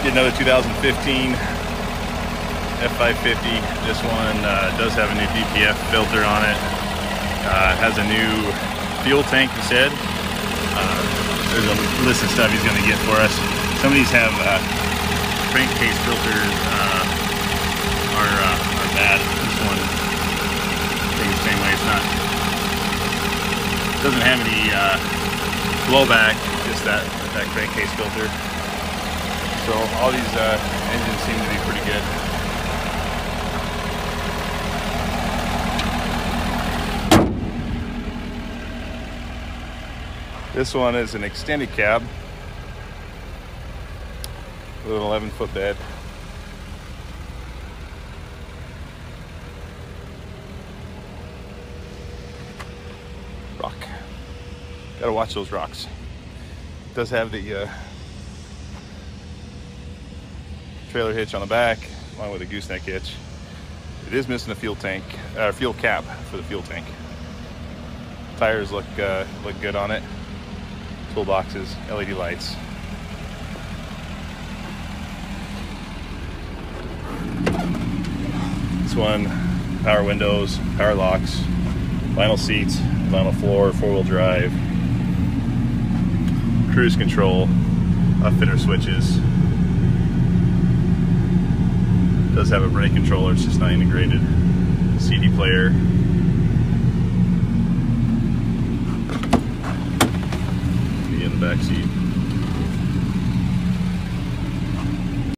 Get another 2015 F550. This one uh, does have a new DPF filter on it. Uh, has a new fuel tank, he said. Uh, there's a list of stuff he's going to get for us. Some of these have uh, crankcase filters uh, are, uh, are bad. This one, I think the same way. It's not, doesn't have any blowback, just that, that crankcase filter. So all these uh, engines seem to be pretty good. This one is an extended cab with an 11 foot bed. Rock. Gotta watch those rocks. It does have the uh, trailer hitch on the back, along with a gooseneck hitch. It is missing a fuel tank, uh, fuel cap for the fuel tank. Tires look uh, look good on it. Toolboxes, LED lights. This one, power windows, power locks, vinyl seats, vinyl floor, four-wheel drive, cruise control, upfitter switches. Does have a brake controller, it's just not integrated. CD player. Me in the back seat.